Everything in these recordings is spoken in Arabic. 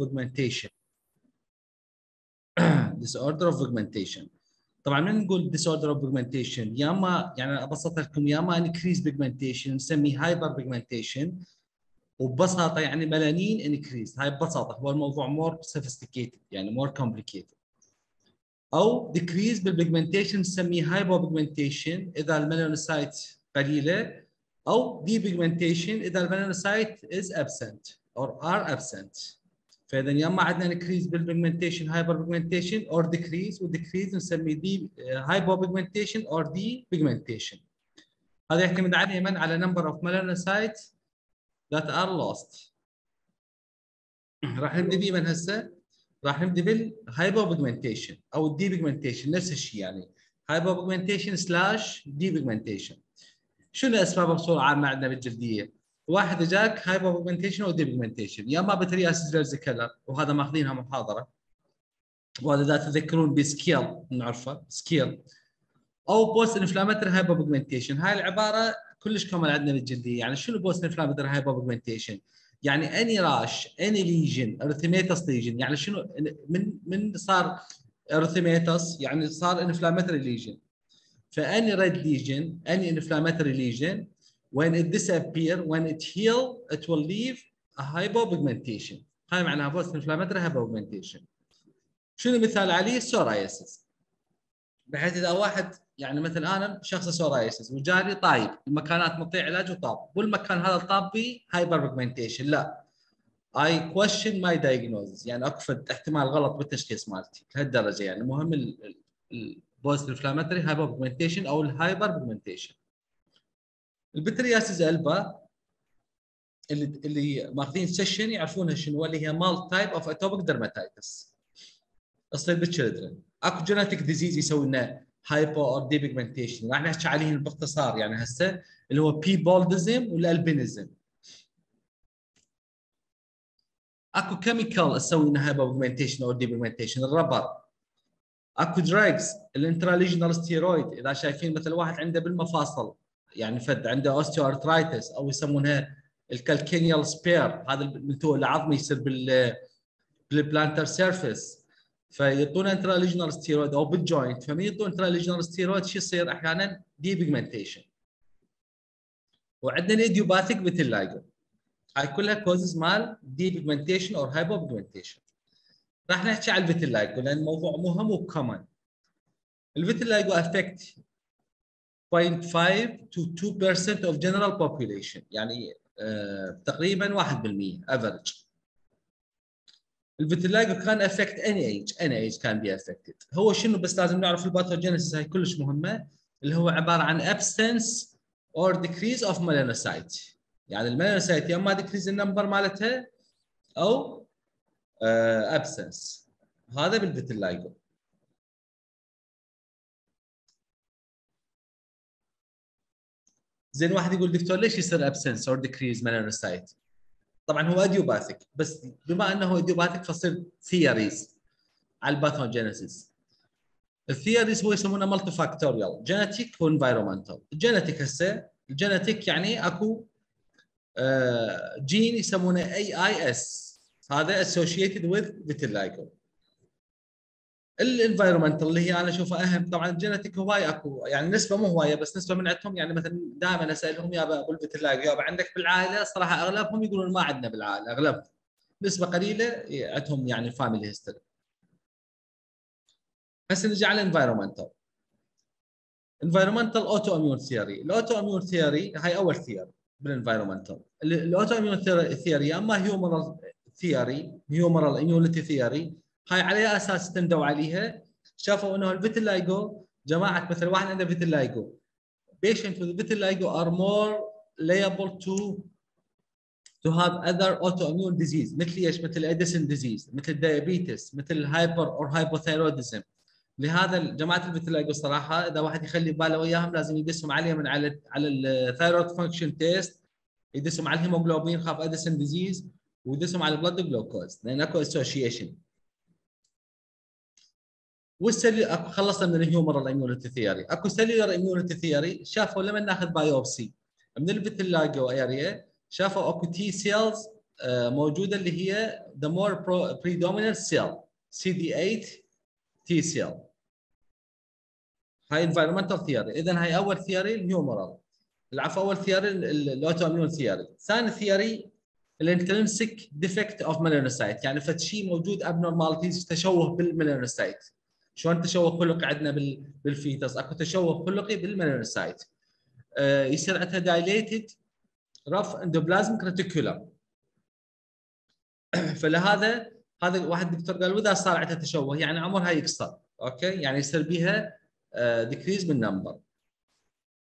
pigmentation disorder of pigmentation طبعا من نقول disorder of pigmentation يا اما يعني ابسط لكم يا اما increase pigmentation نسميه hyperpigmentation وببساطه يعني melanin increase هاي ببساطه هو الموضوع more sophisticated يعني more complicated أو decrease بال pigmentation نسميه hypopigmentation اذا ال melanocyte قليله أو depigmentation اذا ال melanocyte is absent or are absent فإذا يا اما عندنا increase بال pigmentation hyperpigmentation or decrease و decrease نسميه دي hypopigmentation or depigmentation هذا يعتمد على على number of melanocytes that are lost. راح نبدا بمن هسه؟ راح نبدا بال hypopigmentation أو ال depigmentation نفس الشيء يعني. hypopigmentation slash depigmentation شنو اسبابها بصورة عامة عندنا بالجلدية؟ واحد اجاك hyperpigmentation أو depigmentation يا اما pityriasis versicolor وهذا ماخذينها محاضرة. وهذا إذا تذكرون ب scale نعرفه scale أو post inflammatory hyperpigmentation هاي العبارة كلش common عندنا بالجلدية. يعني شنو post inflammatory hyperpigmentation يعني any rash any lesion erythematous lesion يعني شنو من من صار erythematous يعني صار inflammatory lesion ف any red lesion any inflammatory lesion when it disappear when it heal it will leave a hypopigmentation هاي معناها post inflammatory hypopigmentation شنو مثال عليه؟ psoriasis بحيث إذا واحد يعني مثل أنا شخص سورايسيس وجاري طايب المكانات منطيه علاج وطاب والمكان هذا الطاب به hyperpigmentation لا. I question my diagnosis. يعني أكو فد احتمال غلط بالتشخيص مالتي. لهالدرجة يعني. مهم ال post inflammatory hyperpigmentation أو ال hyperpigmentation ال pityriasis alba اللي اللي ماخذين session يعرفونها شنو اللي هي mild type of atopic dermatitis تصير بال children أكو genetic disease يسوي لنا hypo or depigmentation راح نحكي عليهم باختصار يعني هسه اللي هو piebaldism وال albinism أكو chemical تسوي لنا hypopigmentation أو depigmentation ال rubber. أكو drugs ال intralesional steroid إذا شايفين مثل واحد عنده بالمفاصل. يعني فد عنده osteoarthritis أو يسمونها ال calcaneal spur هذا النتوء العظمي يصير بال بال plantar surface فيعطونا intralesional steroid أو بال joint فمن يعطون intralesional steroid شو يصير؟ أحيانا depigmentation وعندنا ال idiopathic vitiligo هاي كلها causes مال depigmentation أو hypopigmentation راح نحكي على ال vitiligo لأن الموضوع مهم و common ال vitiligo affect 0.5 to 2% of general population يعني uh, تقريبا 1% average. ال vitiligo can affect any age any age can be affected هو شنو بس لازم نعرف ال pathogenesis هاي كلش مهمة؟ اللي هو عبارة عن absence or decrease of melanocyte. يعني ال melanocyte يا اما decrease ال number مالتها أو uh, absence. هذا بال vitiligo زين واحد يقول دكتور ليش يصير absence or decrease melanocyte؟ طبعا هو idiopathic بس بما إنه idiopathic فصير theories على ال pathogenesis ال theories هو يسمونه multifactorial genetic و environmental ال genetic هسه ال genetic يعني أكو جين يسمونه AIS هذا associated with vitiligo. ال environmental اللي هي أنا اشوفها أهم. طبعا ال genetic هواي أكو يعني نسبة مو هواية بس نسبة من عندهم يعني مثلا دائما أسألهم يا أبو ال vitiligo يابا عندك بالعائلة؟ صراحة أغلبهم يقولون ما عندنا بالعائلة اغلبهم نسبة قليلة عندهم يعني family history هسه نجي على ال environmental environmental autoimmune theory ال autoimmune theory هاي أول theory بال environmental ال autoimmune theory أما humoral theory humoral immunity theory هاي على أساس استندوا عليها؟ شافوا إنه ال vitiligo جماعة مثل واحد عنده vitiligo patient with vitiligo are more liable to to have other autoimmune disease مثل إيش؟ مثل Addison disease مثل ال diabetes مثل ال hyper أو hypothyroidism لهذا جماعة ال vitiligo صراحة إذا واحد يخلي باله وياهم لازم يدسهم عليه من على على ال thyroid function test يدسهم على الهيموجلوبين خاف Addison disease ويدسهم على ال blood glucose لأن أكو association والسلي خلصنا من ال humoral immunity theory أكو cellular immunity theory شافوا لما ناخذ biopsy من ال vitiligo area شافوا أكو T cells موجودة اللي هي the more predominant cell CD8 T cell. هاي environmental theory. اذا هاي أول theory ال humoral. العفو أول theory ال autoimmune theory ثاني theory ال intrinsic defect of melanocyte يعني فد شيء موجود abnormalities تشوه بال melanocyte. شلون تشوه خلقي عندنا بال fetus أكو تشوه خلقي بال melanocyte آه يصير عندها dilated rough endoplasm reticulum فلهذا هذا واحد دكتور قال وإذا صار عندها تشوه يعني عمرها يقصر. أوكي؟ يعني يصير بها decrease بال number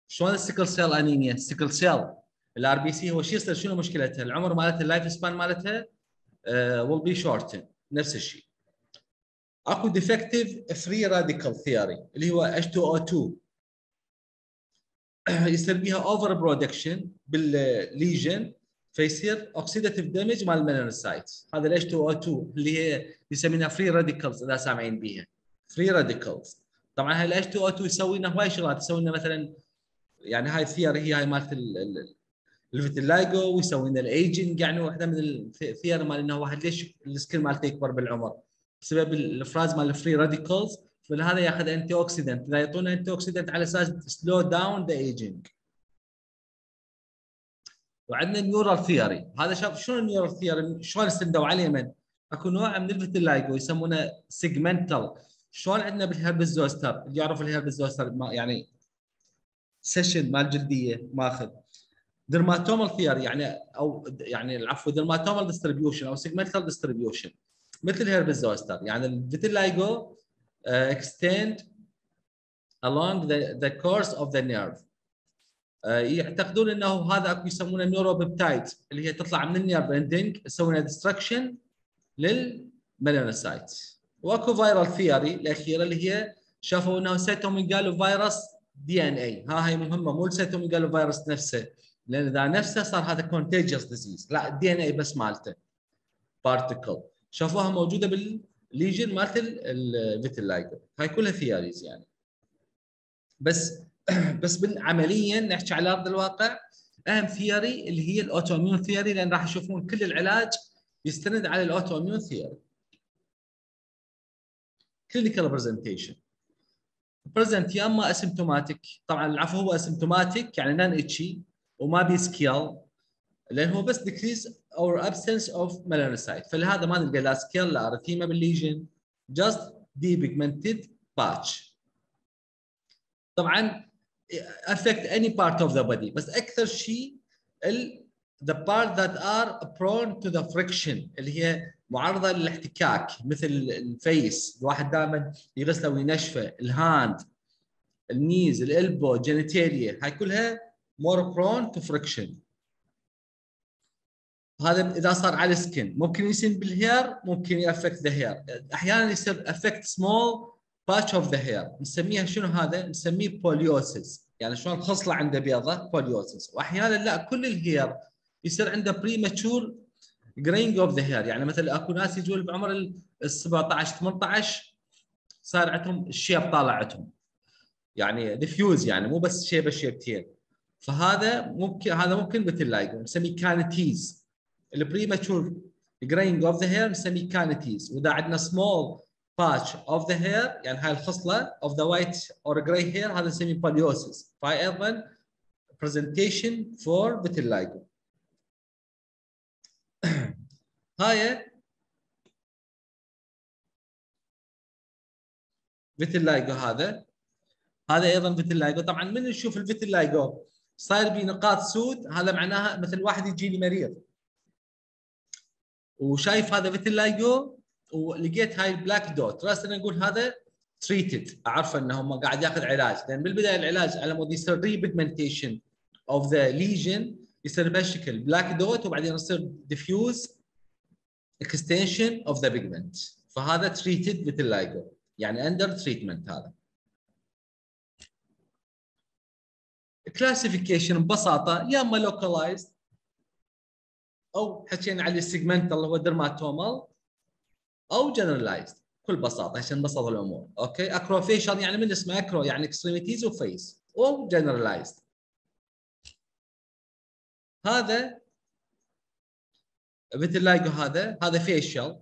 شلون ال sickle cell anemia ال sickle cell ال RBC هو شو يصير؟ شنو مشكلتها؟ العمر مالتها ال life span مالتها will be shorten نفس الشيء. اكو defective free radical theory اللي هو H2O2 يصير بها overproduction بال lesion فيصير oxidative damage مال ال melanocyte هذا ال H2O2 اللي هي يسمينها free radicals إذا سامعين بيها. free radicals طبعا هاي ال H2O2 يسوي لنا هواي شغلات يسوي لنا مثلا يعني هاي ال theory هي هاي مالت ال vitiligo ويسوي لنا الايجنج يعني واحدة من ال theory مال إنه واحد ليش ال skin مالته يكبر بالعمر. بسبب الافراز مال ال free radicals فلهذا ياخذ antioxidant إذا يعطونا antioxidant على أساس slow down the aging وعندنا neural theory هذا شاف شلون ال neural theory شلون استندوا عليه من أكو نوع من ال vitiligo يسمونه segmental شلون عندنا بال herpes zoster اللي يعرف ال herpes zoster يعني سيشن مال جلدية ماخذ. dermatomal theory يعني أو يعني العفو dermatomal distribution أو segmental distribution مثل herpes zoster يعني ال vitiligo extend along the, the course of the nerve. يعتقدون إنه هذا أكو يسمونه neuropeptide اللي هي تطلع من ال nerve ending تسوي لها destruction لل melanocyte وأكو viral theory الأخيرة اللي هي شافوا إنه cytomegalovirus DNA ها هي مهمة مو ال cytomegalovirus نفسه لأن إذا نفسه صار هذا contagious disease لا ال DNA بس مالته particle شافوها موجودة بال lesion مالت ال vitiligo هاي كلها theories يعني. بس بس عمليا نحكي على أرض الواقع. أهم theory اللي هي ال autoimmune theory لأن راح يشوفون كل العلاج يستند على ال autoimmune theory clinical presentation present يا أما asymptomatic طبعا العفو هو asymptomatic يعني non itchy وما بي scale لأن هو بس decrease or absence of melanocyte فلهذا ما نلقى لا scale لا erythema بال lesion just depigmented patch طبعا affect any part of the body. بس أكثر شيء the part that are prone to the friction اللي هي معرضة للاحتكاك. مثل ال face الواحد دائما يغسله وينشفه ال hand ال knees ال elbow genitalia هاي كلها more prone to friction. هذا إذا صار على ال skin ممكن يصير بال hair ممكن يا affect the hair أحيانا يصير affect small patch of the hair نسميها شنو هذا؟ نسميه poliosis يعني شلون خصله عنده بيضة؟ poliosis واحيانا لا كل ال hair يصير عنده premature graying of the hair يعني مثلا أكو ناس يجون بعمر ال 17 18 صار عندهم الشيب طالع عندهم يعني diffuse يعني مو بس شيبة شيبتين. فهذا ممكن هذا ممكن vitiligo نسميه canities ال premature graying of the hair نسميه canities وإذا عندنا small patch of the hair يعني هاي الخصلة of the white or gray hair هذا نسميه poliosis فهي أيضا presentation for vitiligo. هاي vitiligo هذا. هذا أيضا vitiligo طبعا من نشوف ال vitiligo صاير بي نقاط سود. هذا معناها مثل واحد يجي لي مريض. وشايف هذا vitiligo ولقيت هاي ال black dot. راس أنا أقول هذا treated أعرف إنه قاعد ياخذ علاج. لأن بالبداية العلاج على مود يصير repigmentation of the lesion يصير بهالشكل. black dot وبعدين يصير diffuse extension of the pigment فهذا treated vitiligo يعني under treatment هذا. classification ببساطة يا اما localized أو حكينا على ال segmental اللي هو dermatomal أو generalized بكل بساطة عشان نبسط الأمور okay؟ acrofacial يعني من اسمه acro يعني extremities و face أو generalized هذا vitiligo هذا هذا facial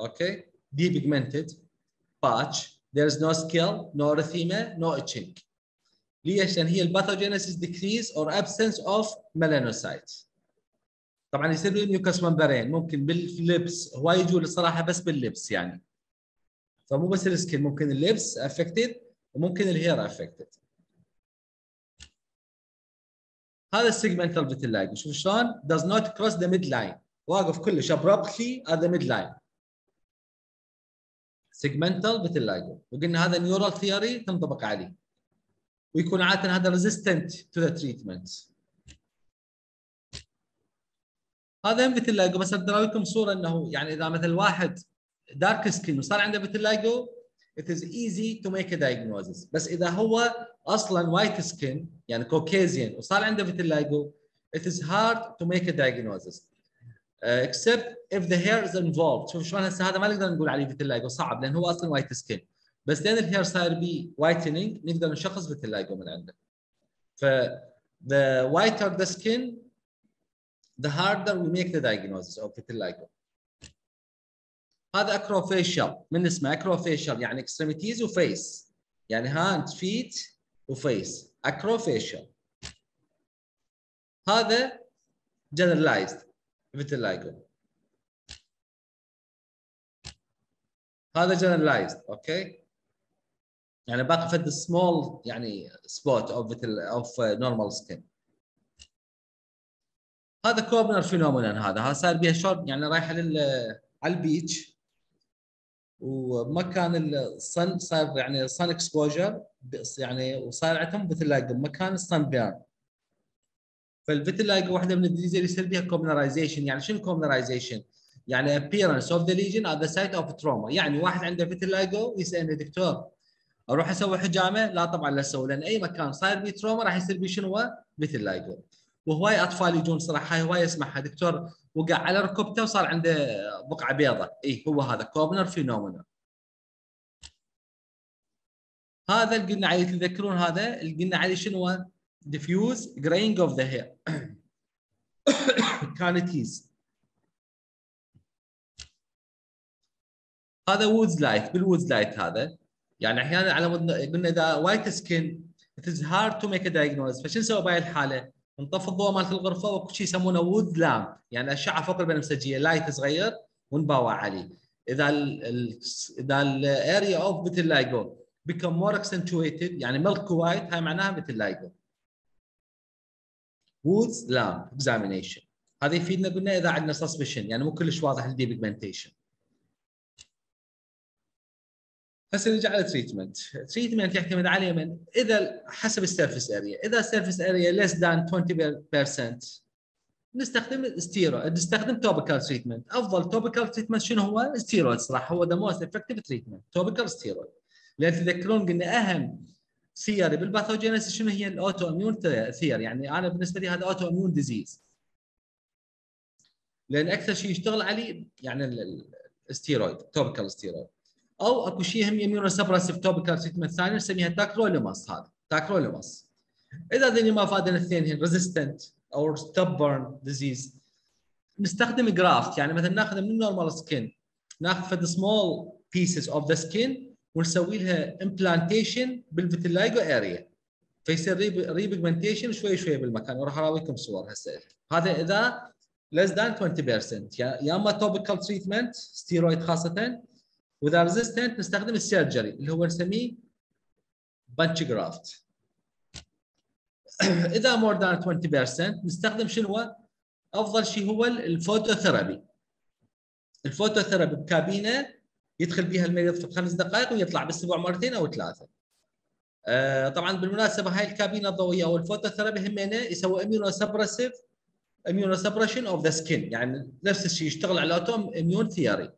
okay؟ depigmented patch there is no scale no erythema no itching. ليش؟ لأن هي ال pathogenesis decrease or absence of melanocytes. طبعا يصير mucous membrane ممكن بال lips هواي يجوا الصراحه بس بال lips يعني. فمو بس ال skin ممكن ال lips affected وممكن ال hair affected هذا ال segmental vitiligo شوف شلون؟ does not cross the midline. واقف كلش abruptly at the midline. segmental vitiligo وقلنا هذا neural theory تنطبق عليه. ويكون عادة هذا resistant to the treatment هذا vitiligo بس أقدر اوريكم صورة إنه يعني إذا مثل واحد dark skin وصار عنده vitiligo it is easy to make a diagnosis. بس إذا هو أصلا white skin يعني Caucasian وصار عنده vitiligo it is hard to make a diagnosis. Uh, except if the hair is involved. شوف شلون هسه هذا ما نقدر نقول عليه vitiligo صعب لأن هو أصلا white skin بس لأن ال hair صاير بيه whitening نقدر نشخص vitiligo من عنده. ف the whiter the skin the harder we make the diagnosis of vitiligo. هذا acrofacial من اسمه acrofacial يعني extremities و face يعني hand feet و face acrofacial هذا generalized vitiligo. هذا generalized okay يعني باقي فد سمول يعني spot of of normal skin هذا Koebner phenomenon هذا هذا صار بها شورت يعني رايحه لل على ال beach ومكان ال sun صار يعني sun exposure يعني وصار عندهم vitiligo مكان ال sun burn فال vitiligo واحدة من ال disease اللي يصير بها Koebnerization يعني شنو Koebnerization؟ يعني appearance of the lesion at the site of trauma يعني واحد عنده vitiligo يسالني دكتور أروح أسوي حجامة؟ لا طبعا لا أسوي لأن أي مكان صاير بيه trauma راح يصير بيه شنو؟ vitiligo وهواي أطفال يجون صراحة هاي هواي اسمعها دكتور وقع على ركبته وصار عنده بقعة بيضاء اي هو هذا Koebner phenomena هذا اللي قلنا عليه تتذكرون هذا؟ اللي قلنا عليه شنو؟ diffuse graying of the hair كانتيز هذا Wood's light بال Wood's light هذا. يعني أحيانا على مد... قلنا إذا white skin is hard to make a diagnosis. فشو نسوي بهاي الحالة؟ نطفي الضوء مالت الغرفة واكو شيء يسمونه Wood lamp يعني أشعة فوق البنفسجية light صغير ونباوع عليه. إذا ال ال إذا ال area of vitiligo become more accentuated يعني milk white هاي معناها vitiligo Wood's lamp examination هذا يفيدنا قلنا إذا عندنا suspicion يعني مو كلش واضح الدي هسه نرجع على treatment treatment يعتمد عليه من؟ إذا حسب ال surface area إذا ال surface area less than 20% نستخدم ستيرويد نستخدم topical treatment أفضل topical treatment شنو هو؟ ستيرويد صراحة هو the most effective treatment topical steroid لأن تذكرون قلنا أهم theory بال pathogenesis شنو هي؟ ال autoimmune theory يعني أنا بالنسبة لي هذا autoimmune disease لأن أكثر شيء يشتغل عليه يعني ال steroid topical steroid أو أكو شيء هم immunosuppressive topical treatment ثاني نسميها تاكروليماس هذا. تاكروليماس إذا ذني ما فادنا الاثنين هن resistant أو stubborn disease نستخدم graft يعني مثلا ناخذ من ال normal skin ناخذ فد small pieces of the skin ونسوي لها implantation بال vitiligo area فيصير repigmentation شوي شوي بالمكان. وراح أراويكم صور هسه. هذا إذا less than 20% يا أما topical treatment steroid خاصة واذا resistant نستخدم ال surgery اللي هو نسميه punch graft. إذا more than 20% نستخدم شنو أفضل شيء هو ال phototherapy. ال phototherapy بكابينة يدخل بها المريض في خمس دقائق ويطلع بالاسبوع مرتين أو ثلاثة. آه طبعا بالمناسبة هاي الكابينة الضوئية أو ال phototherapy همينه يسوي immunosuppressive immunosuppression of the skin يعني نفس الشيء يشتغل على autoimmune theory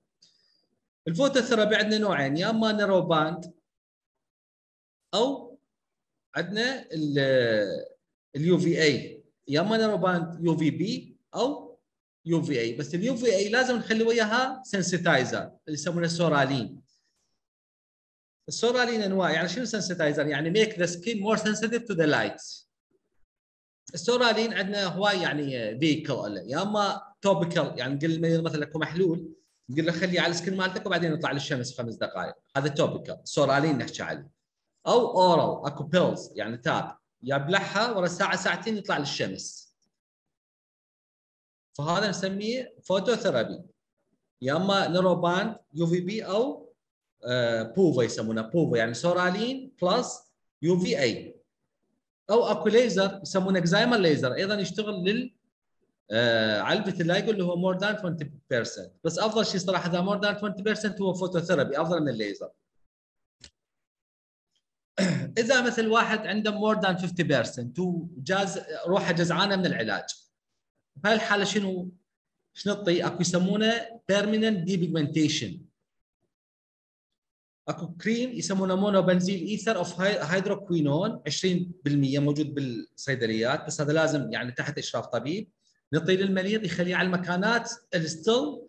ال phototherapy عندنا نوعين يا أما narrow band أو عندنا ال UVA يا أما narrow band UVB أو UVA بس ال UVA لازم نخلي وياها sensitizer اللي يسمونه psoralen. ال psoralen أنواع يعني شنو sensitizer يعني make the skin more sensitive to the light ال psoralen عندنا هواي يعني vehicle يا أما topical يعني نقول مثلا اكو محلول. نقول له خليه على السكن مالتك وبعدين يطلع للشمس خمس دقائق. هذا topical psoralen نحكي عليه أو oral أكو pills يعني tab يبلعها ورا ساعة ساعتين يطلع للشمس فهذا نسميه phototherapy يا أما narrowband UVB أو PUVA يسمونه. PUVA يعني psoralen plus UVA أو أكو ليزر يسمونه excimer laser أيضا يشتغل لل آه على اللي هو more than 20% بس أفضل شيء صراحة إذا more than 20% هو phototherapy أفضل من الليزر إذا مثل واحد عنده more than 50% وجاز روحه جزعانة من العلاج. بهالحاله شنو؟ شنو نعطي؟ أكو يسمونه permanent depigmentation أكو كريم يسمونه monobenzyl ether of hydroquinone 20% موجود بالصيدليات بس هذا لازم يعني تحت إشراف طبيب. نعطيه للمريض يخليه على المكانات still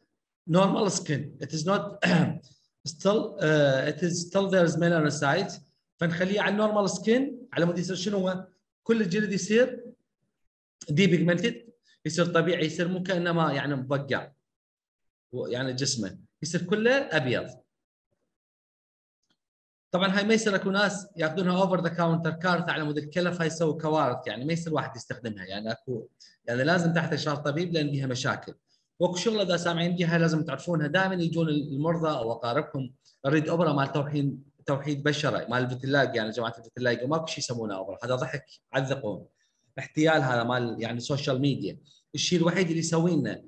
normal skin it is not still it is still there is melanocyte فنخليه على ال normal skin على مود يصير شنو هو؟ كل الجلد يصير depigmented يصير طبيعي يصير مو كانما يعني مبقع. يعني جسمه يصير كله أبيض. طبعا هاي ما يصير اكو ناس ياخذونها over the counter كارت على مود الكلف هاي يسوي كوارث. يعني ما يصير واحد يستخدمها. يعني اكو يعني لازم تحت اشراف طبيب لأن بيها مشاكل. واكو شغلة إذا سامعين بيها لازم تعرفونها. دائما يجون المرضى أو أقاربكم اريد أوبرا مال توحيد توحيد بشره مال ال vitiligo يعني جماعة ال vitiligo ماكو شيء يسمونه اوبرا هذا ضحك. يضحكون. احتيال هذا مال يعني ال social media الشيء الوحيد اللي يسوي لنا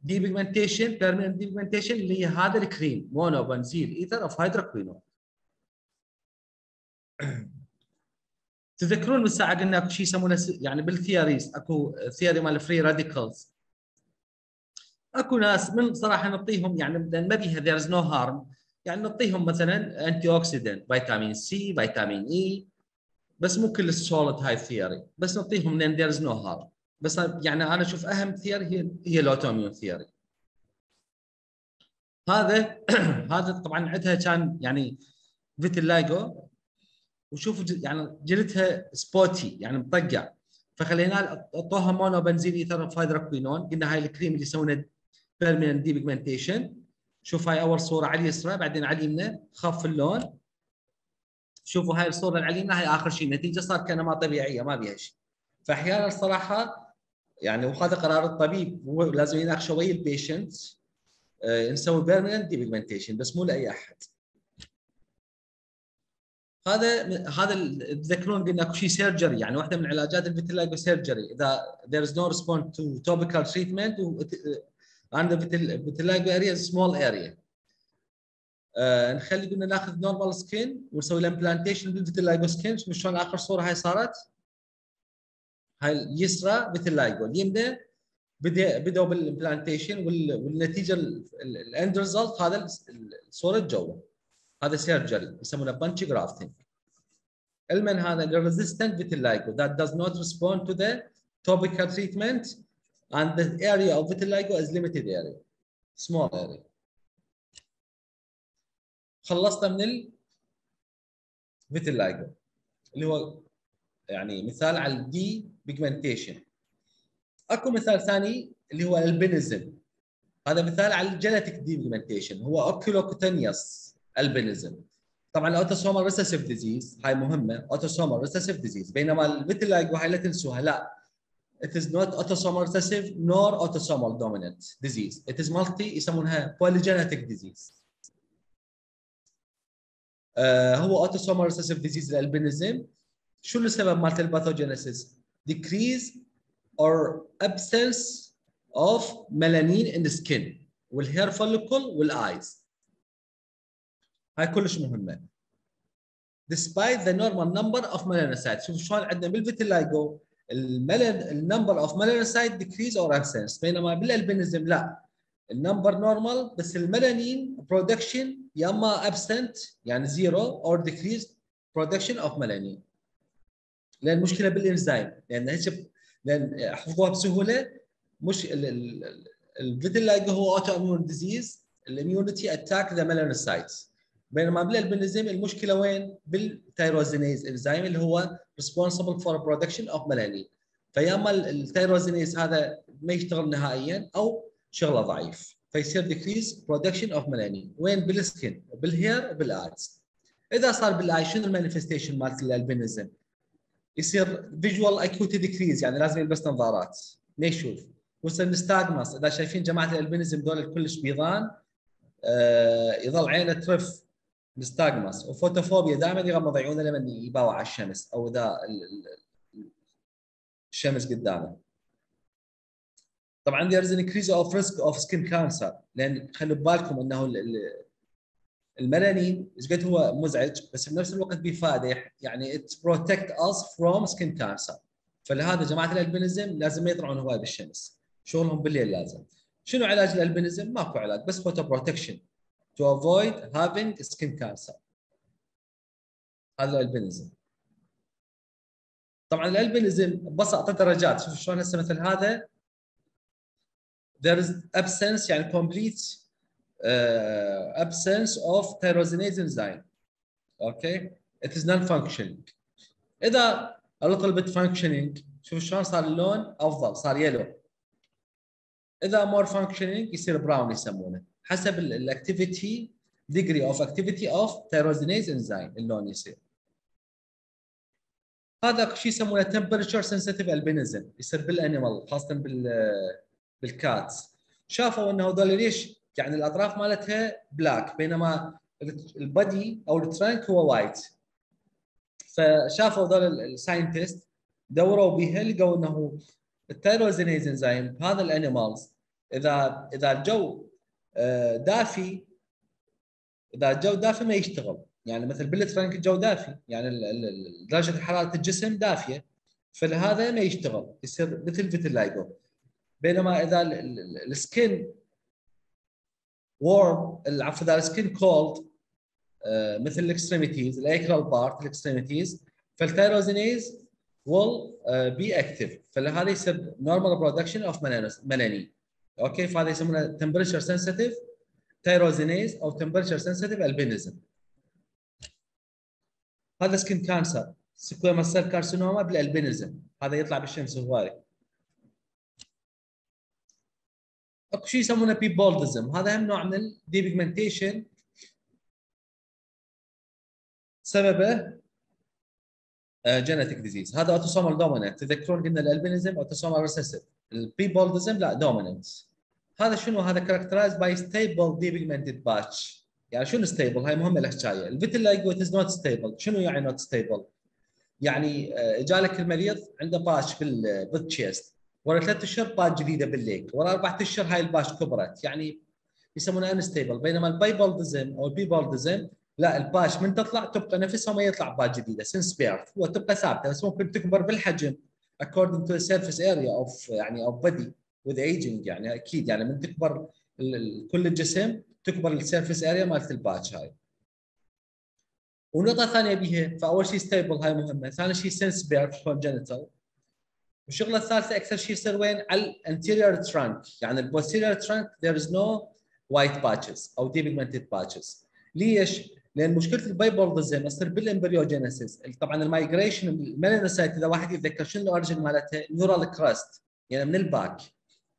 depigmentation permanent depigmentation اللي هي هذا الكريم monobenzyl ether of hydroquinone تذكرون من ساعة قلنا أكو شيء يسمونه يعني بال theories أكو theory مال free radicals أكو ناس من صراحة نعطيهم يعني ما بيها there is no harm يعني نعطيهم مثلا antioxidant vitamin C vitamin E بس مو كل ال solid هاي ال theory بس نعطيهم لأن there is no harm بس يعني أنا أشوف أهم theory هي هي ال autoimmune theory هذا هذا طبعا عندها كان يعني vitiligo وشوفوا يعني جلدها spotty يعني مبقع. فخلينا اعطوها monobenzyl ether of hydroquinone قلنا هاي الكريم اللي يسوونه permanent depigmentation شوف هاي أول صورة على اليسرى بعدين على اليمنى خف اللون. شوفوا هاي الصورة على اليمنى هاي آخر شيء. النتيجة صار كأنها طبيعية ما بيها شيء. فأحيانا الصراحة يعني وهذا قرار الطبيب هو لازم يناقشه ويا ال patient آه نسوي permanent depigmentation بس مو لأي أحد. هذا هذا تذكرون قلنا أكو شيء surgery يعني واحدة من علاجات ال vitiligo surgery إذا there is no response to topical treatment and the small area. آه نخلي قلنا ناخذ normal skin ونسوي له implantation بال vitiligo skin شلون آخر صورة هاي صارت؟ هاي اليسرى vitiligo اليمنى بدا بدأوا بال implantation والنتيجة ال end result هذا الصورة جوا هذا surgery يسمونه punch grafting علما هذا resistant vitiligo that does not respond to the topical treatment and the area of vitiligo is limited area small area. خلصنا من ال vitiligo اللي هو يعني مثال على ال depigmentation أكو مثال ثاني اللي هو albinism هذا مثال على ال genetic depigmentation هو oculocutaneous albinism طبعا ال autosomal recessive disease هاي مهمة autosomal recessive disease بينما ال vitiligo هاي لا تنسوها لا. It is not autosomal recessive nor autosomal dominant disease. It is multi يسمونها polygenetic disease. آه هو autosomal recessive disease ال albinism شو السبب مالت ال pathogenesis decrease or absence of melanin in the skin وال hair follicle وال eyes هاي كلش مهمة. Despite the normal number of melanocytes. شوف شلون عندنا بال vitiligo ال melan ال number of melanocyte decrease or absence بينما بال albinism لا. ال number normal بس ال melanin production يا اما absent يعني zero or decrease production of melanin. لأن المشكلة بالانزيم لأن هيك لأن حفظوها بسهولة. مش ال vitiligo هو autoimmune disease ال immunity attack the melanocytes. بينما بال albinism المشكلة وين؟ بال tyrosinase enzyme اللي هو responsible for production of melanin. فيا أما ال tyrosinase هذا ما يشتغل نهائيا أو شغله ضعيف. فيصير decrease production of melanin وين؟ بال skin وبال hair وبال eyes إذا صار بال eye شنو ال manifestation مالت ال albinism يصير visual acuity decrease يعني لازم يلبس نظارات. ما يشوف ويصير nystagmus إذا شايفين جماعة ال albinism دول كلش بيضان آه يظل عينه ترف. nystagmus و photophobia دائما يغمض عيونه لما يباوع على الشمس أو اذا الشمس قدامه. طبعا there is an increase of risk of skin cancer. لأن خلوا بالكم إنه الميلانين إيش قد هو مزعج بس بنفس الوقت بي فائدة يعني it protect us from skin cancer. فلهذا جماعة ال albinism لازم ما يطلعون هواي بالشمس. شغلهم بالليل لازم. شنو علاج ال albinism؟ ماكو علاج بس photo protection to avoid having skin cancer هذا ال albinism طبعا ال albinism ببساطه درجات شوف شلون هسه مثل هذا there is absence يعني complete uh, absence of tyrosinase enzyme okay it is non-functioning اذا a little bit functioning شوف شلون صار اللون افضل صار yellow اذا more functioning يصير brown يسمونه حسب ال activity degree of activity of tyrosinase enzyme اللون يصير. هذا شيء يسمونه temperature sensitive albinism يصير بال animal خاصة بال بال cats شافوا إنه هذول ليش؟ يعني الأطراف مالتها black بينما ال body أو ال trunk هو white فشافوا هذول ال scientist دوروا بها لقوا إنه ال tyrosinase enzyme هذا ال animals اذا إذا الجو دافي. إذا الجو دافي ما يشتغل. يعني مثل بال trunk الجو دافي. يعني درجة حرارة الجسم دافية فلهذا ما يشتغل. يصير مثل vitiligo بينما إذا ال skin warm العفو إذا ال skin cold مثل الاكستريميتيز الايكرال بارت الاكستريميتيز فالتيروزينيز will uh, be active. فلهذا يصير normal production of melanin okay فهذا يسمونه temperature sensitive tyrosinase أو temperature sensitive albinism. هذا skin cancer squamous cell carcinoma بال albinism هذا يطلع بالشمس هواي أكو شيء يسمونه piebaldism. هذا هم نوع من ال depigmentation سببه genetic disease هذا autosomal dominant تذكرون قلنا ال albinism autosomal recessive ال piebaldism لا dominant هذا شنو؟ هذا characterized by stable depigmented patch يعني شنو stable هاي مهمة الحكاية ال vitiligo is not stable شنو يعني not stable يعني جالك المريض عنده patch بال chest ورا ثلاث أشهر patch جديدة بال leg ورا أربع أشهر هاي ال patch كبرت. يعني يسمونها unstable بينما ال piebaldism أو ال piebaldism لا ال patch من تطلع تبقى نفسها ما يطلع patch جديدة. since birth وتبقى ثابتة بس ممكن تكبر بالحجم according to the surface area of يعني of body. With aging يعني أكيد يعني من تكبر كل الجسم تكبر ال surface area مالت ال patch هاي. ونقطة ثانية بيها فأول شيء stable هاي مهمة. ثاني شيء since birth congenital والشغلة الثالثة أكثر شيء يصير وين؟ على ال anterior trunk يعني ال posterior trunk there is no white patches أو depigmented patches. ليش؟ لأن مشكلة ال piebaldism تصير بال embryogenesis طبعا ال migration ال melanocyte إذا واحد يتذكر شنو ال origin مالتها؟ neural crest يعني من ال back.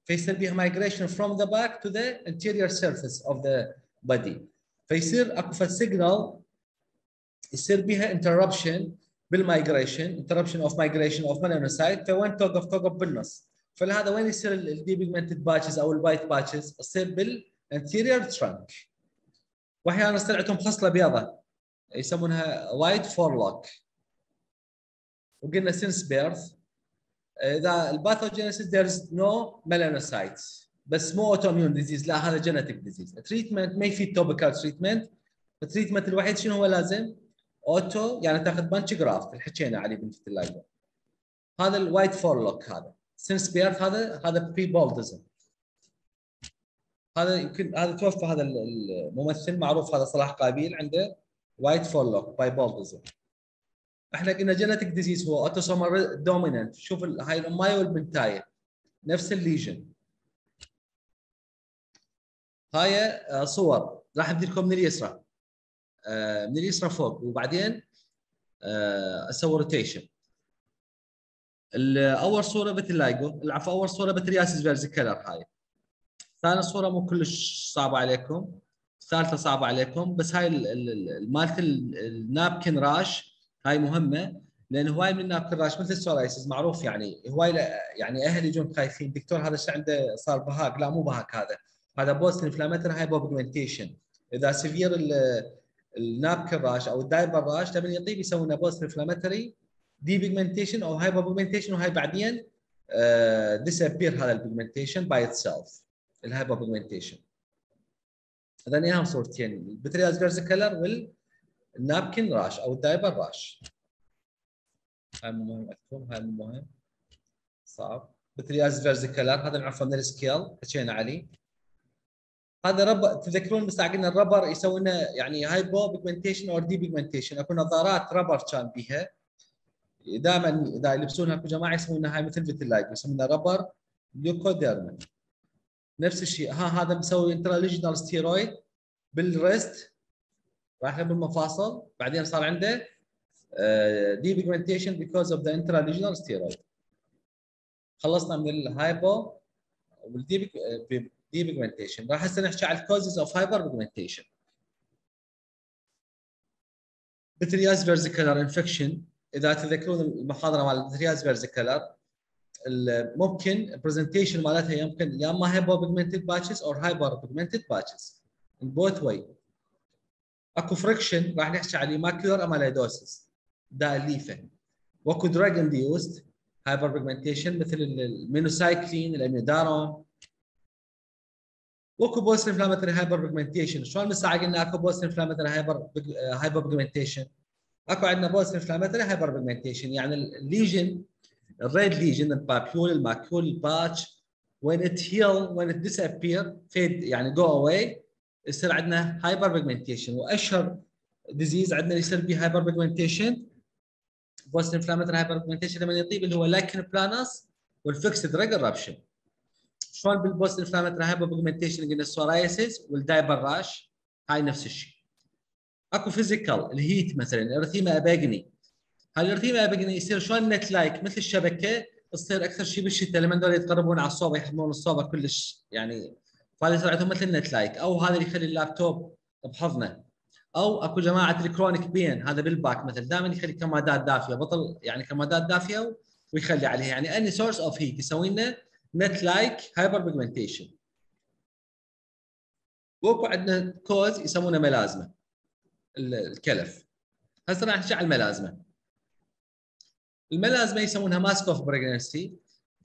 فيصير بيها migration from the back to the anterior surface of the body. فيصير أكو signal يصير بيها interruption بال migration interruption of migration of melanocyte. فوين توقف؟ توقف بالنص. فلهذا وين يصير ال depigmented patches أو ال white patches تصير بال anterior trunk واحيانا يصير عندهم خصلة بيضاء. يسمونها white forelock وقلنا since birth إذا ال pathogenesis is no melanocytes. بس مو autoimmune disease لا هذا genetic disease ال treatment ما يفيد topical treatment ال treatment الوحيد شنو هو لازم؟ auto يعني تاخذ punch graft اللي حكينا عليه بنت اللايبر هذا ال white forelock هذا. سينس بيرث هذا هذا piebaldism هذا يمكن هذا توفى هذا الممثل معروف هذا صلاح قابيل عنده. white forelock piebaldism إحنا قلنا genetic disease هو autosomal dominant شوف هاي الامايه والبنتايه نفس ال lesion. هاي آه، صور. راح ابدي لكم من اليسرى. آه، من اليسرى فوق. وبعدين آه، أسوي rotation أول صورة بتلاقوا العفو أول صورة pityriasis versicolor هاي. ثاني صورة مو كلش صعبة عليكم. الثالثه صعبة عليكم. بس هاي مالت ال napkin rash هاي مهمة لأن هواي من ال napkin rash مثل ال psoriasis معروف يعني هواي يعني أهل يجون خايفين دكتور هذا الشيء عنده؟ صار بهاق. لا مو بهاق هذا. هذا post inflammatory hypopigmentation إذا severe ال napkin rash أو ال diaper rash لما يطيب يسوون post inflammatory depigmentation أو hypopigmentation وهاي بعدين disappear uh, هذا ال pigmentation by itself ال hypopigmentation هذين إياهم صورتين. ال pityriasis versicolor وال napkin rash أو ال diaper rash. هاي مهم اكتب هاي مهم. صعب. pityriasis versicolor هذا نعرفه من ال scale حكينا عليه هذا rubber تذكرون بس قلنا ال rubber يسوي لنا يعني hypopigmentation أو depigmentation. أكو نظارات rubber كان بيها. دائما إذا يلبسونها في جماعة يسمونها هاي مثل vitiligo يسمونها rubber leukoderma نفس الشيء. ها هذا مسوي intralesional steroid بال wrist. راح بالمفاصل بعدين صار عنده depigmentation because of the intralesional steroid خلصنا من ال hypo وال de depigmentation راح هسه نحكي على ال causes of hyperpigmentation pityriasis versicolor infection إذا تذكرون المحاضرة مال pityriasis versicolor ممكن ال presentation مالتها يمكن يا إما hyperpigmented patches أو hyperpigmented patches in both way اكو friction راح نحكي عليه macular amyloidosis داء الليفه واكو drug induced hyperpigmentation مثل ال minocycline ال amiodarone. واكو post inflammatory hyperpigmentation شلون من قلنا اكو post inflammatory hyper hyperpigmentation اكو عندنا post inflammatory hyperpigmentation يعني الليجن الريد ليجن البابيول الماكيول الباتش when it heal when it disappear fade يعني go away. يصير عندنا hyperpigmentation وأشهر disease عندنا يصير به hyperpigmentation post inflammatory hyperpigmentation لما يطيب اللي هو lichen planus وال fixed drug eruption شلون بال post inflammatory hyperpigmentation قلنا ال psoriasis وال diaper rash هاي نفس الشيء. أكو physical ال heat مثلا erythema ab igne هال erythema ab igne يصير شلون net like مثل الشبكة تصير أكثر شيء بالشتاء لما ذول يتقربون على الصوبه يحملون الصوبه كلش يعني يصير عندهم مثل net like أو هذا اللي يخلي اللابتوب بحضنه. أو أكو جماعة chronic pain هذا بال back مثل دائما يخلي كمادات دافية بطل يعني كمادات دافية ويخلي عليها يعني any source of heat يسوي لنا net like hyperpigmentation وأكو عندنا cause يسمونه melasma الكلف. هسه راح نحكي على ال melasma. ال melasma يسمونها mask of pregnancy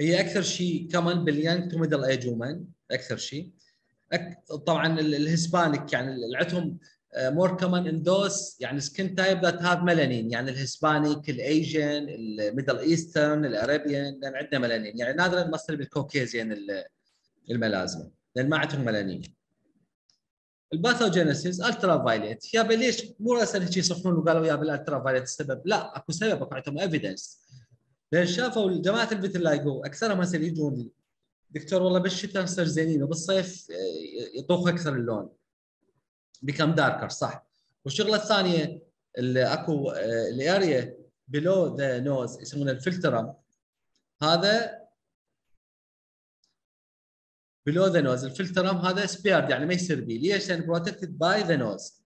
هي أكثر شيء كمان بال young to middle age women أكثر شيء. طبعا ال Hispanic يعني عندهم more common in those يعني skin type that have melanin يعني الهسبانيك الايجن الميدل إيسترن الارابيان لأن عندنا ميلانين. يعني نادرا ما تصير بال Caucasian ال melasma لأن ما عندهم melanin. ال pathogenesis ultraviolet يا ليش؟ مو راسا هيك يصفون وقالوا يا بال ultraviolet السبب. لا أكو سبب أكو عندهم evidence لأن شافوا جماعة ال vitiligo أكثرهم هسه يجون دكتور والله بالشتاء نصير زينين؟ وبالصيف يطوخ أكثر اللون. become darker صح. والشغلة الثانية اللي أكو ال area below the nose يسمونه ال philtrum هذا below the nose ال philtrum هذا spared يعني ما يصير بيه ليش؟ لأن protected by the nose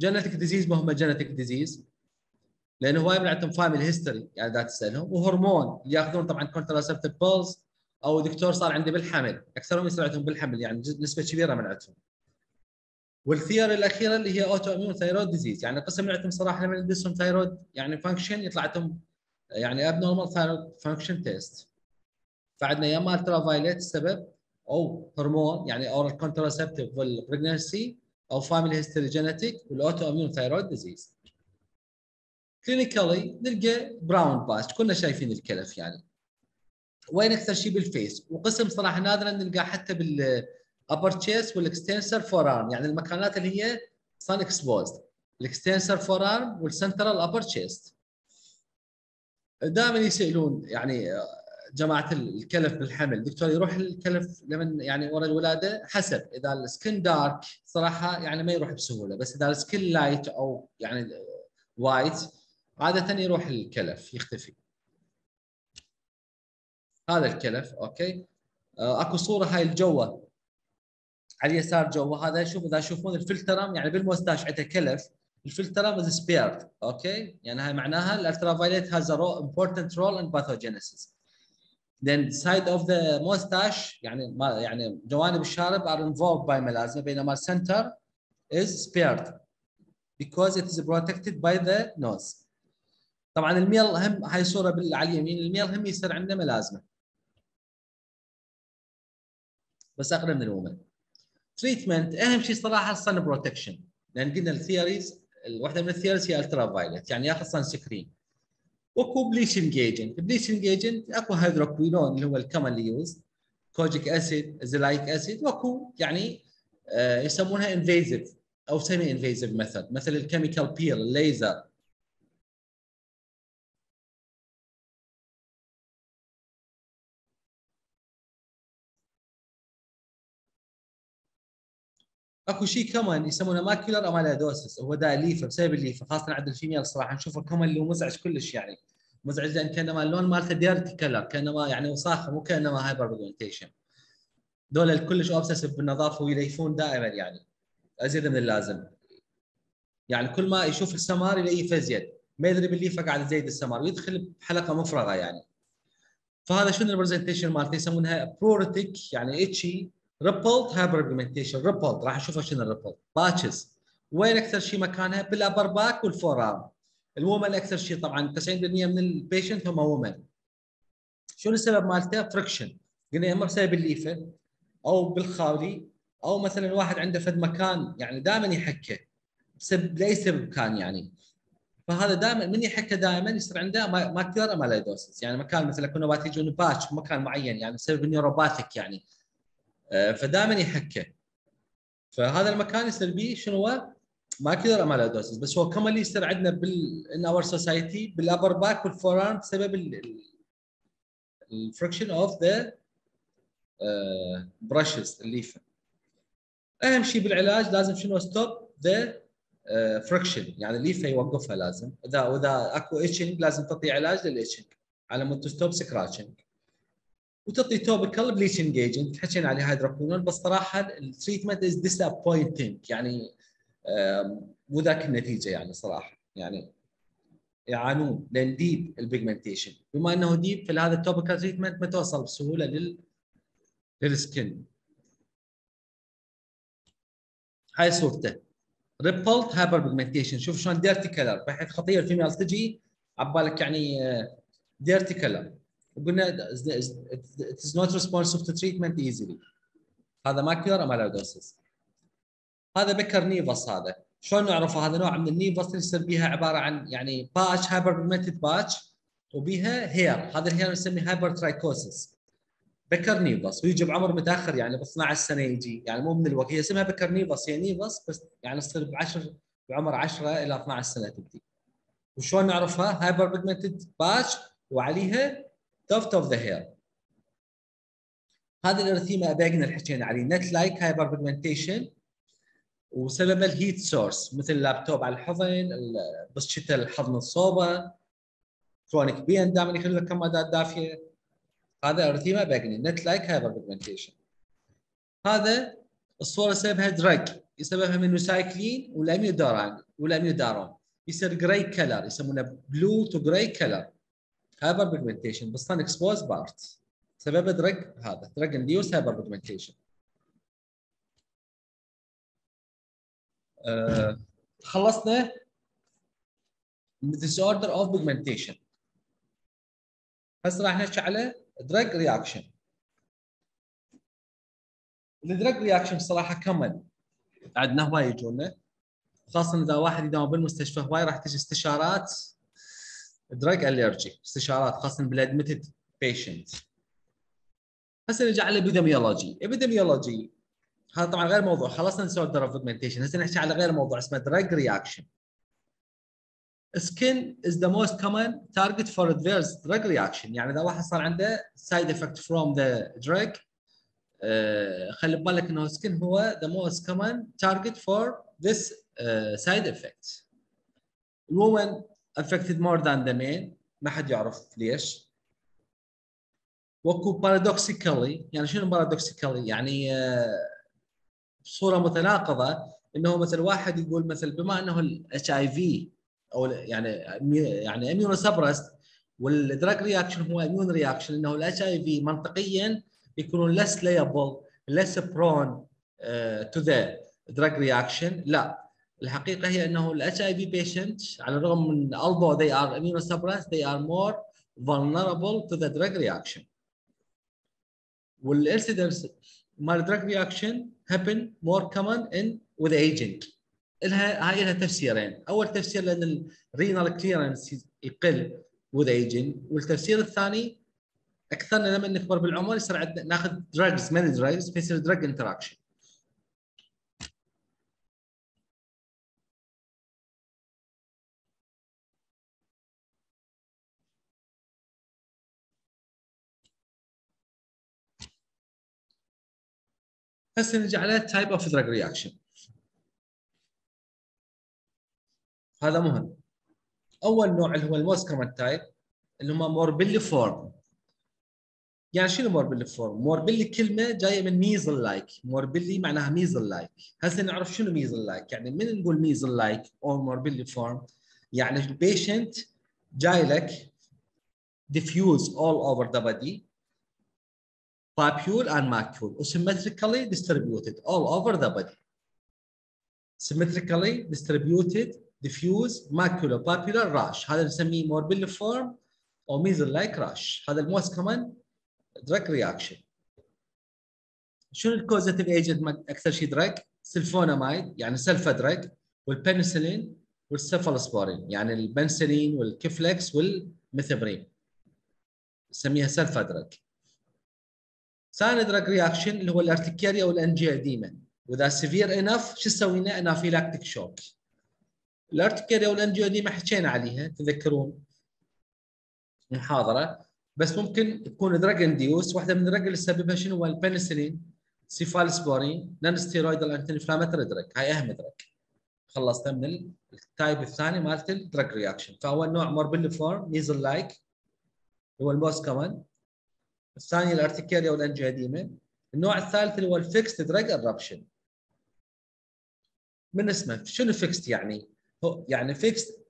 genetic disease ما هم genetic disease لأنه هواي من عندهم family history يعني اذا تسالهم وهرمون اللي ياخذون طبعا contraceptive pills أو دكتور صار عندي بالحمل أكثرهم عندهم بالحمل يعني نسبة كبيرة من عندهم. وال theory الأخيرة اللي هي autoimmune thyroid disease يعني قسم من عندهم صراحة لما ندسهم thyroid يعني function يطلع عندهم يعني abnormal thyroid function test فعندنا يا اما ultraviolet السبب أو هرمون يعني oral contraceptive وال pregnancy أو family history genetic وال autoimmune thyroid disease clinically نلقى brown patch كلنا شايفين الكلف يعني. وين أكثر شيء بال face؟ وقسم صراحة نادرا نلقاه حتى بال upper chest وال extensor forearm يعني المكانات اللي هي sun exposed ال extensor forearm وال central upper chest. دائما يسألون يعني جماعة الكلف بالحمل. دكتور يروح الكلف لمن يعني ورا الولادة؟ حسب. إذا ال skin dark صراحة يعني ما يروح بسهولة بس إذا ال skin light أو يعني white عادة يروح الكلف يختفي. هذا الكلف أوكي؟ آه، أكو صورة هاي الجوة على اليسار جوة هذا شوف إذا تشوفون ال philtrum يعني بال moustache عنده كلف. ال philtrum is spared أوكي؟ يعني هاي معناها ال ultraviolet has a important role in pathogenesis. Then side of the mustache يعني ما يعني جوانب الشارب are involved by melasma بينما center is spared because it is protected by the nose. طبعا ال male هم هاي صورة على اليمين ال male هم يصير عنده melasma بس اقل من ال women. treatment أهم شيء صراحة ال sun protection لأن قلنا ال theories واحدة من ال theories هي ultraviolet يعني ياخذ sunscreen واكو bleaching agent bleaching agent أكو هيدروكوينون اللي هو ال commonly used kojic acid azelaic acid واكو يعني آه يسمونها invasive أو semi invasive method مثل ال chemical peel الليزر. اكو شيء common يسمونه macular amyloidosis هو داء ليفه بسبب الليفه خاصة عند ال female صراحة. نشوفه common اللي هو مزعج كلش يعني. مزعج لأن كأنما اللون مالته dirty color كأنما يعني وساخة مو كأنما hyperpigmentation ذول كلش obsessive بالنظافة ويليفون دائما يعني. أزيد من اللازم. يعني كل ما يشوف السمار يلاقيه فزيد ما يدري بالليفه قاعد يزيد السمار ويدخل بحلقة مفرغة يعني. فهذا شنو ال presentation مالته؟ يسمونها pruritic يعني itchy rippled hyperpigmentation rippled راح اشوفها شنو ال rippled patches وين أكثر شيء مكانها؟ بال upper back وال forearm ال women أكثر شيء طبعا 90% من ال patient هم ومن شنو السبب مالته؟ friction قلنا إما بسبب الليفة أو بالخاولي أو مثلا واحد عنده فد مكان يعني دائما يحكه بسبب لأي سبب كان يعني. فهذا دائما من يحكه دائما يصير عنده macular amyloidosis يعني مكان مثلا كنا باتيجون patch مكان معين يعني بسبب ال neuropathic يعني. فدائما يحكه فهذا المكان يصير به شنو هو؟ macular amyloidosis بس هو كمان يصير عندنا بال our society بال upper back وال forearm بسبب ال friction of the brushes الليفة. أهم شيء بالعلاج لازم شنو stop the friction يعني الليفة يوقفها لازم. اذا وإذا أكو itching لازم تعطي علاج لل itching على مود ت stop scratching وتعطي topical bleaching agent حكينا عليه هيدروكوينون بس صراحة ال treatment is disappointing يعني مو ذاك النتيجة يعني صراحة. يعني يعانون لأن deep ال pigmentation بما إنه deep فهذا ال topical treatment ما توصل بسهولة لل لل skin هاي صورته. rippled hyperpigmentation شوف شلون dirty color بحيث خطيه ال female تجي عبالك يعني dirty color وقلنا it is not responsive to treatment easily. هذا macular amyloidosis هذا Becker nevus هذا. شلون نعرفه هذا نوع من ال nevus اللي يصير بها عبارة عن يعني patch hyperpigmented patch وبها hair هذا ال hair نسميه hypertrichosis Becker nevus ويجي بعمر متأخر يعني ب 12 سنه يجي. يعني مو من الوقت. هي اسمها Becker nevus هي nevus بس يعني تصير ب 10 بعمر 10 إلى 12 سنة تبدي. وشلون نعرفها؟ hyperpigmented patch وعليها tuft of the hair هذه ال erythema اللي حكينا عليه. net-like hyperpigmentation وسبب ال heat source مثل اللابتوب على الحضن بس شتاء الحضن الصوبة. chronic pain دائما يخلي لك كمادات دافية. هذا erythema ab igne net-like hyperpigmentation هذا الصورة سببها drug يسببها minocycline وال amiodarone وال amiodarone يصير gray color يسمونه blue to gray color hyperpigmentation بس exposed part سبب drug هذا. drug induced hyperpigmentation آه خلصنا disorder of pigmentation. هسه راح نحكي على drug reaction. ال drug reaction صراحة common عندنا هواي يجونا. خاصة إذا واحد يداوم بالمستشفى هواي راح تجي استشارات drug allergy استشارات خاصه بال admitted patient هسه نرجع على ال epidemiology epidemiology هذا طبعا غير موضوع. خلصنا disorder of pigmentation هسه نحكي على غير موضوع اسمه drug reaction skin is the most common target for adverse drug reaction. يعني إذا واحد صار عنده side effect from the drug uh, خلي ببالك إنه skin هو the most common target for this uh, side effect. Women affected more than the men ما حد يعرف ليش. واكو paradoxically يعني شنو paradoxically يعني آه، بصوره متناقضة إنه مثلا واحد يقول مثلا بما إنه ال HIV أو يعني يعني immunosuppressed وال drug reaction هو immune reaction إنه ال HIV منطقيا يكونون less liable less prone uh, to the drug reaction. لا. الحقيقة هي أنه ال HIV patient على الرغم من although they are immunosuppressed they are more vulnerable to the drug reaction. وال incidence مال drug reaction happen more common in with aging لها هاي لها تفسيرين. أول تفسير لأن ال renal clearance يقل with aging والتفسير الثاني أكثرنا لما نكبر بالعمر يصير عندنا ناخذ drugs من drugs فيصير drug interaction هسه نجي على type of drug reaction هذا مهم. أول نوع اللي هو ال most common type اللي هم morbilliform. يعني شنو morbilliform؟ morbilli كلمة جاية من measles-like، morbilli معناها measles-like، هسه نعرف شنو measles-like، يعني من نقول measles-like أو morbilliform؟ يعني ال patient جاي لك diffuse all over the body. Papule and macule. Symmetrically distributed all over the body. Symmetrically distributed diffuse macular papular rash. هذا نسميه morbilliform أو measles-like rash هذا ال most common drug reaction شنو ال causative agent أكثر شيء drug؟ sulfonamide يعني sulfa drug والبنسلين والسفالسبورين يعني البنسلين وال Keflex والميثابرين. نسميها sulfa drug ثاني drug reaction اللي هو ال urticaria وال angioedema وإذا severe enough شو سوينا؟ anaphylactic shock. ال urticaria وال angioedema حكينا عليها تذكرون؟ محاضرة. بس ممكن تكون drug induced واحدة من ال drug اللي تسببها شنو؟ هو البنسلين cephalosporin non-steroidal anti-inflammatory drug هاي أهم drug خلصنا من ال type الثاني مالت ال drug reaction. فاول نوع morbilliform measles-like هو ال most common الثاني ال urticaria وال angioedema النوع الثالث اللي هو ال fixed drug eruption من اسمه؟ شنو fixed يعني؟ هو يعني fixed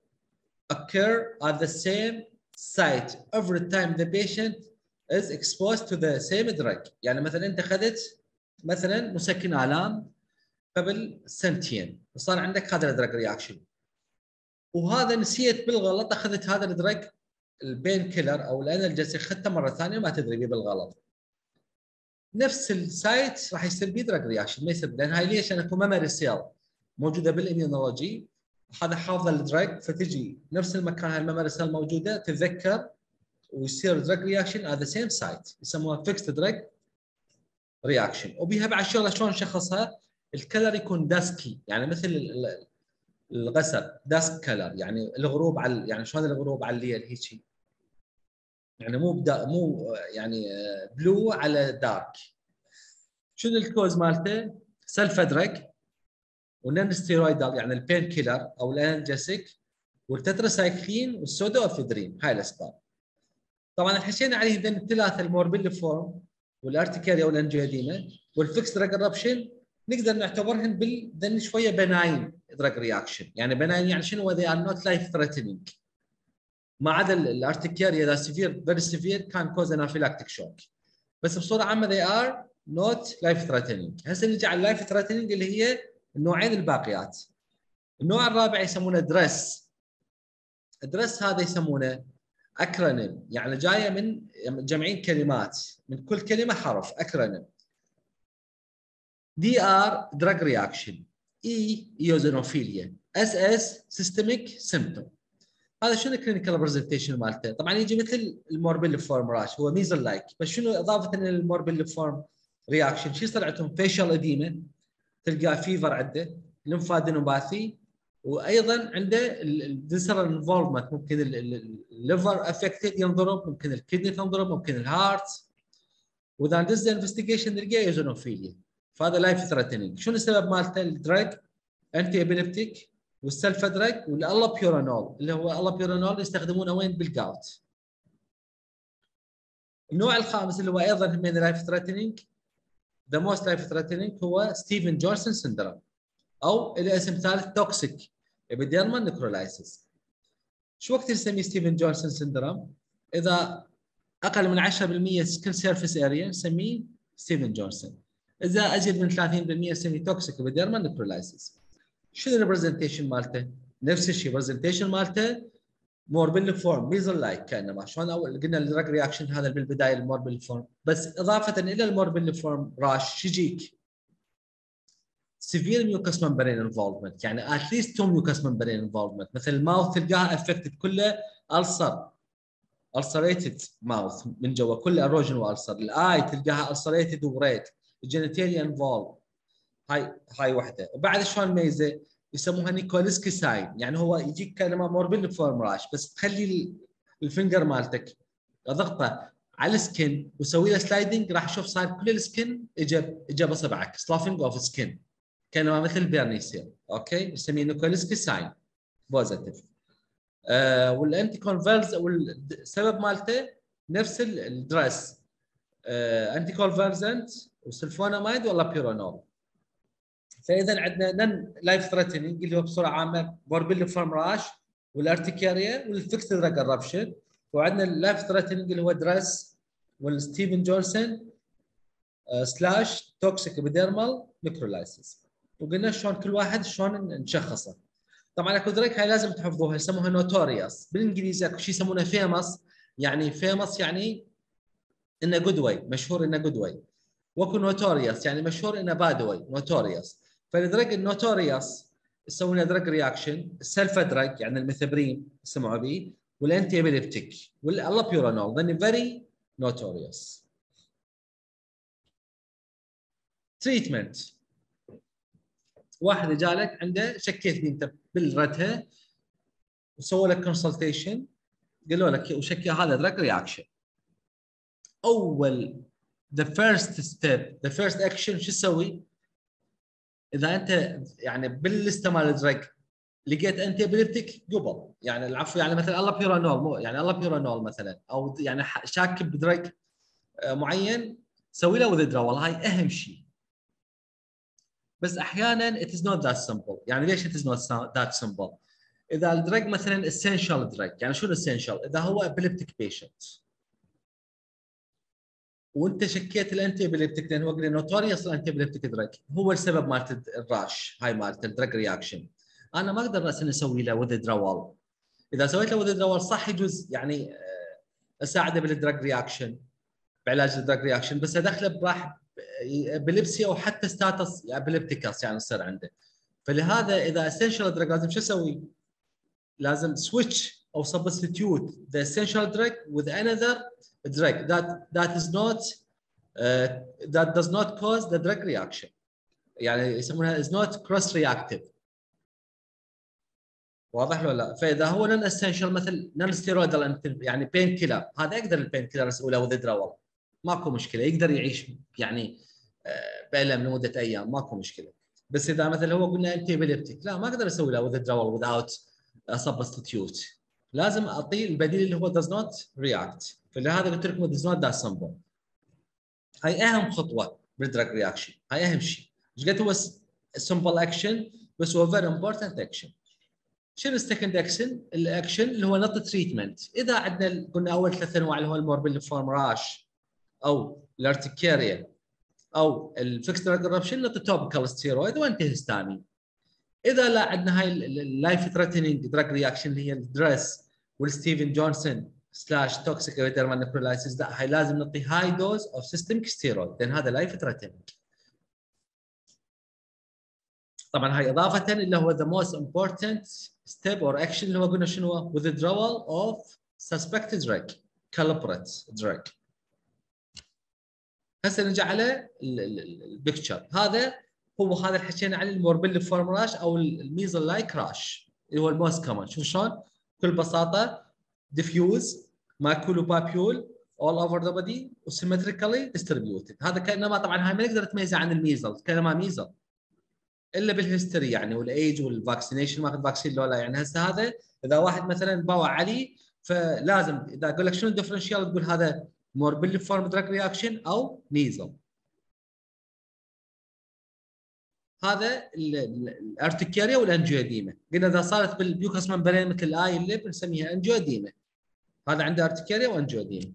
occur at the same site. Every time the patient is exposed to the same drug. يعني مثلا أنت اخذت مثلا مسكن آلام قبل سنتين وصار عندك هذا ال drug reaction وهذا نسيت بالغلط أخذت هذا ال drug ال pain killer أو ال analgesic اخذته مرة ثانية ما تدري بيه بالغلط نفس ال site راح يصير بيه drug reaction ما يصير لأن هاي ليش؟ أنا memory cell موجودة بال immunology هذا حافظ ال drug فتجي نفس المكان هاي ال memory cell موجودة تتذكر ويصير drug reaction at the same site يسموها fixed drug reaction وبيها بعد شغله شلون نشخصها ال color يكون dusky يعني مثل الغسق dusk color يعني الغروب على يعني شلون الغروب على الليل هيك يعني مو بدا مو يعني blue على dark شنو ال cause مالته؟ sulfa drug وال non steroidal يعني ال pain killer أو ال analgesic وال tetracycline وال pseudoephedrine هاي الأسباب. طبعا حكينا عليه ذن الثلاثه ال morbilliform وال urticaria وال angioedema وال fixed drug eruption نقدر نعتبرهم بالذن شوية benign drug reaction يعني benign يعني شنو؟ They are not life threatening ما عدا ال urticaria اذا severe very severe can cause anaphylactic shock بس بصورة عامة they are not life threatening هسه نجي على ال life threatening اللي هي النوعين الباقيات. النوع الرابع يسمونه DRESS DRESS هذا يسمونه acronym يعني جاية من جمعين كلمات. من كل كلمة حرف acronym D R drug reaction E eosinophilia S S systemic symptom هذا شنو ال clinical presentation مالته؟ طبعا يجي مثل ال morbilliform rash هو measle like بس شنو إضافة لل morbilliform reaction شو يصير عندهم facial edema تلقى fever عنده lymphadenopathy وأيضا عنده ال visceral involvement ممكن ال liver affected ينضرب ممكن ال kidney تنضرب ممكن ال heart وإذا ندز investigation نلقى eosinophilia فهذا life threatening شنو السبب مالته؟ ال drug antiepileptic وال sulfa drug وال allopurinol purinol اللي هو ال allopurinol purinol يستخدمونه وين؟ بال gout. النوع الخامس اللي هو أيضا من life threatening the most life threatening هو Stevens-Johnson syndrome أو الاسم الثالث toxic epidermal necrolysis شو وقت نسميه Stevens-Johnson syndrome؟ إذا أقل من 10% skin surface area نسميه Stevens-Johnson إذا أزيد من 30% نسميه toxic epidermal necrolysis شنو ال representation مالته؟ نفس الشيء ال representation مالته morbilliform measle like كانما شلون اول قلنا ال drug reaction هذا بالبداية ال morbilliform بس إضافة إلى ال morbilliform rash شجيك. severe mucous membrane involvement يعني at least two mucous membrane involvement مثل ال mouth تلقاها affected كله ulcer ulcerated mouth من جوا كله erosion و ulcer ال eye تلقاها ulcerated و red ال genitalia involve هاي هاي وحده. وبعد شلون ميزه؟ يسموها Nikolsky sign يعني هو يجيك كلمة morbilliform rash بس تخلي ال finger مالتك ضغطه على ال skin وسوي له sliding راح تشوف صار كل السكن اجى اجى بصبعك. sloughing of skin كانما مثل بيرنيسيا okay؟ نسميه Nikolsky sign positive آه وال anticonvulsant والسبب مالته نفس ال DRESS. آه anticonvulsant و sulfonamide و allopurinol فإذا عندنا non life threatening اللي هو بصورة عامة morbilliform rash وال urticaria وال fixed drug eruption وعندنا ال life threatening اللي هو DRESS وال Stevens-Johnson slash toxic epidermal necrolysis وقلنا شلون كل واحد شلون نشخصه طبعا أكو drug هاي لازم تحفظوها يسموها notorious بالإنجليزي أكو شيء يسمونه famous يعني famous يعني إنه good way مشهور إنه good way وأكو notorious يعني مشهور إنه bad way notorious فال drug ال notorious يسوون drug reaction ال sulfa drug يعني ال methoprim سمعوا به وال antiepileptic وال allopurinol ذن very notorious treatment واحد جالك عنده شكيت بيه انت بالردهة وسووا لك consultation قالوا لك وشكي هذا drug reaction أول the first step the first action شو تسوي؟ إذا أنت يعني باللسته مال ال drug لقيت antiepileptic قبل يعني العفو يعني مثلا allopurinol مو يعني allopurinol مثلا أو يعني شاك ب drug آه، معين سوي له withdraw هاي أهم شيء. بس أحيانا it is not that simple. يعني ليش it is not that simple إذا ال drug مثلا essential drug يعني شو ال essential إذا هو epileptic patient. وانت شكيت ال antiepileptic لأن هو قلنا notorious ال antiepileptic drug هو السبب مالت ال rash هاي مالت ال drug reaction أنا ما أقدر راسا أسوي له وذ إذا سويت له وذ صح يجوز يعني آه، أساعده بال drug reaction بعلاج ال drug reaction بس أدخله براح epilepsia أو حتى status epilepticus يعني يصير عنده. فلهذا إذا essential drug لازم شو أسوي؟ لازم switch أو substitute the essential drug with another drug that that is not uh, that does not cause the drug reaction. يعني يسمونها is not cross reactive واضح ولا لا؟ فإذا هو non-essential مثل non-steroidal يعني painkiller هذا يقدر ال painkiller يسوي له withdraw ماكو مشكلة. يقدر يعيش يعني آه، بألم لمدة أيام. ماكو مشكلة. بس إذا مثلا هو قلنا anti-epileptic لا ما أقدر أسوي له withdrawal without substitute لازم أعطيه البديل اللي هو does not react. فلهذا قلت لكم does not that simple. هاي أهم خطوة بال drug reaction. هاي أهم شيء. إيش قد هو simple action بس هو very important action شنو ال second action؟ الاكشن اللي هو نعطي treatment إذا عندنا قلنا أول ثلاث أنواع اللي هو ال morbilliform rash أو ال urticaria أو ال fixed drug eruption نعطي topical steroid و antihistamine إذا لا عندنا هاي ال life-threatening drug reaction اللي هي ال DRESS وال Stevens-Johnson slash toxic necrolysis لا هاي لازم نعطي high dose of systemic steroid لأن هذا life-threatening طبعا هاي إضافة اللي هو the most important step or action اللي هو قلنا شنو؟ هو withdrawal of suspected drug culprit drug. هسه نجي على ال picture هذا هو هذا اللي حكينا عليه ال morbilliform rash أو ال measles-like rash اللي هو ال most common شوف شلون؟ بكل بساطة diffuse maculopapular all over the body و symmetrically distributed هذا كانما طبعا هاي ما نقدر تميزه عن ال measles كانما measles. إلا بال history يعني وال age وال vaccination ماخذ vaccine لو لا يعني هسه هذا إذا واحد مثلا باوع علي فلازم إذا أقول لك شنو ال differential تقول هذا morbilliform drug reaction أو measles هذا ال urticaria وال angioedema قلنا إذا صارت بال mucous membrane مثل ال eye اللي نسميها angioedema هذا عنده urticaria و angioedema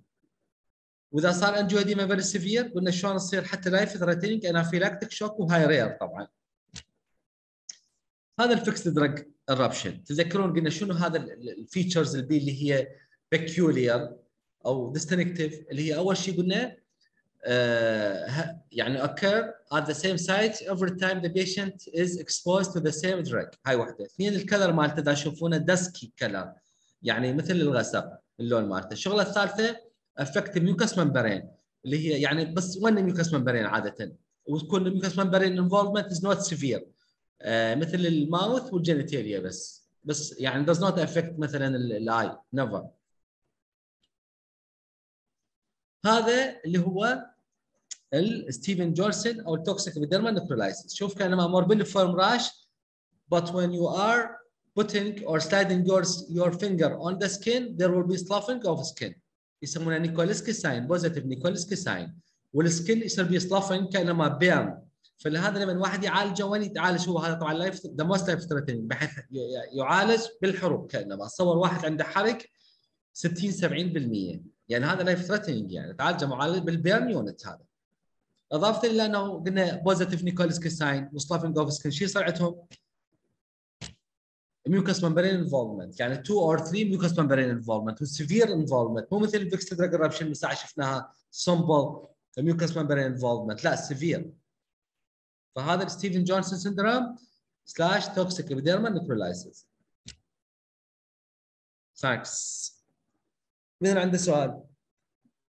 وإذا صار angioedema very severe قلنا شلون تصير حتى life-threatening anaphylactic shock وهاي rare طبعا. هذا ال fixed drug eruption تذكرون قلنا شنو هذا ال features البي اللي هي peculiar أو distinctive اللي هي أول شيء قلنا uh, يعني occur at the same site every time the patient is exposed to the same drug. هاي واحدة. اثنين ال color مالته إذا تشوفونه dusky color يعني مثل الغسق. اللون مالته. الشغلة الثالثة affect mucous membrane اللي هي يعني بس وين mucous membrane عادة. وتكون ال mucous membrane involvement is not severe مثل ال mouth وال genitalia بس. بس يعني does not affect مثلا ال eye never. هذا اللي هو ال Stevens-Johnson أو ال toxic epidermal necrolysis شوف كان morbilliform rash but when you are putting or sliding your your finger on the skin there will be sloughing of skin. يسمونها Nikolsky sign positive Nikolsky sign. وال skin يصير بيه sloughing كأنما burn فلهذا لما الواحد يعالجه وين يتعالج هو هذا طبعا life the most life بحيث يعالج بالحروق كأنما. تصور واحد عنده حرق 60 70% يعني هذا life-threatening يعني. تعالج معالج بال burn unit هذا. إضافة إلى أنه قلنا positive Nikolsky sign و sloughing of skin شو يصير عندهم؟ mucous membrane involvement يعني 2 or 3 mucous membrane involvement و severe involvement مو مثل ال fixed drug eruption ساعه شفناها simple mucous membrane involvement لا severe فهذا Stevens-Johnson syndrome slash toxic epidermal necrolysis thanks مين عنده سؤال؟